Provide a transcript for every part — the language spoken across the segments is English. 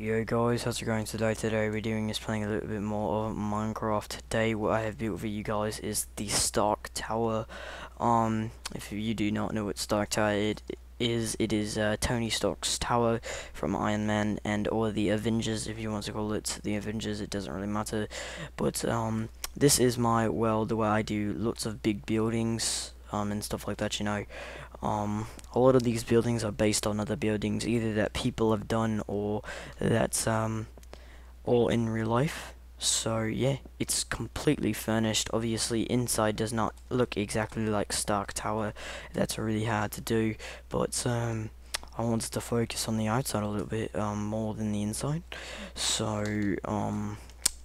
Yo guys, how's it going today? Today we're doing is playing a little bit more of Minecraft. Today what I have built for you guys is the Stark Tower. Um, if you do not know what Stark Tower it is, it is uh, Tony Stark's tower from Iron Man and or the Avengers if you want to call it the Avengers, it doesn't really matter. But um, this is my world where I do lots of big buildings um, and stuff like that, you know. Um, a lot of these buildings are based on other buildings, either that people have done or that's um, all in real life. So yeah, it's completely furnished. Obviously, inside does not look exactly like Stark Tower. That's really hard to do, but um, I wanted to focus on the outside a little bit um, more than the inside. So um,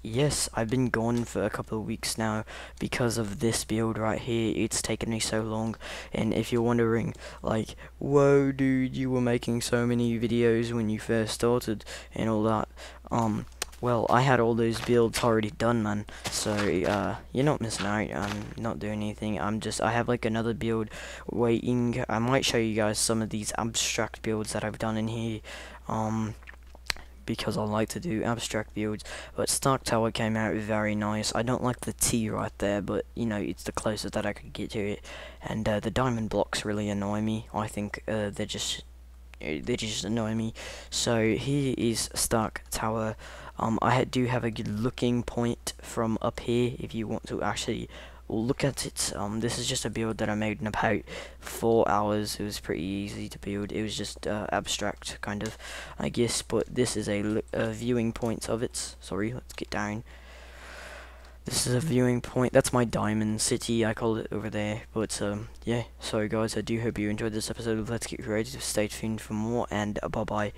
Yes, I've been gone for a couple of weeks now because of this build right here. It's taken me so long. And if you're wondering, like, whoa, dude, you were making so many videos when you first started and all that. Um, well, I had all those builds already done, man. So, uh, you're not missing out. I'm not doing anything. I'm just, I have like another build waiting. I might show you guys some of these abstract builds that I've done in here. Um, because I like to do abstract builds, but Stark Tower came out very nice. I don't like the T right there, but, you know, it's the closest that I could get to it. And uh, the diamond blocks really annoy me. I think uh, they're just uh, they just annoy me. So here is Stark Tower. Um, I do have a good looking point from up here if you want to actually look at it. Um, this is just a build that I made in about four hours. It was pretty easy to build. It was just uh, abstract, kind of, I guess. But this is a, viewing point of it. Sorry, let's get down. This is a viewing point. That's my diamond city, I call it over there. But um, yeah, so guys, I do hope you enjoyed this episode. Let's get to stay tuned for more, and uh, bye bye.